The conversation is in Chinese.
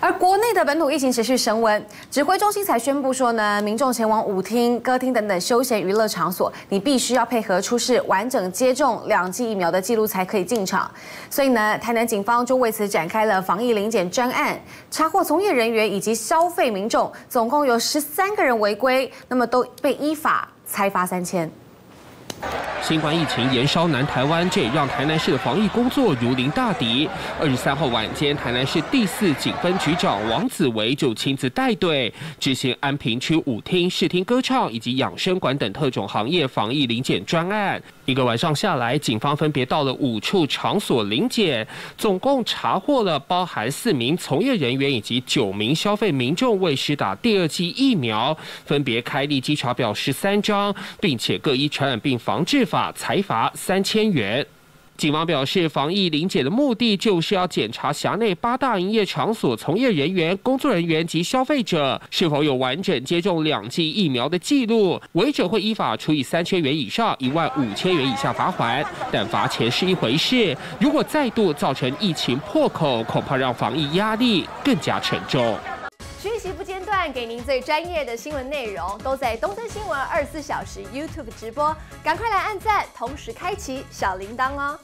而国内的本土疫情持续升温，指挥中心才宣布说呢，民众前往舞厅、歌厅等等休闲娱乐场所，你必须要配合出示完整接种两剂疫苗的记录才可以进场。所以呢，台南警方就为此展开了防疫临检专案，查获从业人员以及消费民众，总共有十三个人违规，那么都被依法裁罚三千。新冠疫情延烧南台湾，这也让台南市的防疫工作如临大敌。二十三号晚间，台南市第四警分局长王子维就亲自带队执行安平区舞厅、视听歌唱以及养生馆等特种行业防疫临检专案。一个晚上下来，警方分别到了五处场所临检，总共查获了包含四名从业人员以及九名消费民众未施打第二剂疫苗，分别开立稽查表十三张，并且各依传染病防治法裁罚三千元。警方表示，防疫临检的目的就是要检查辖内八大营业场所从业人员、工作人员及消费者是否有完整接种两剂疫苗的记录，违者会依法处以三千元以上一万五千元以下罚款。但罚钱是一回事，如果再度造成疫情破口，恐怕让防疫压力更加沉重。讯息不间断，给您最专业的新闻内容，都在东森新闻二十四小时 YouTube 直播，赶快来按赞，同时开启小铃铛哦。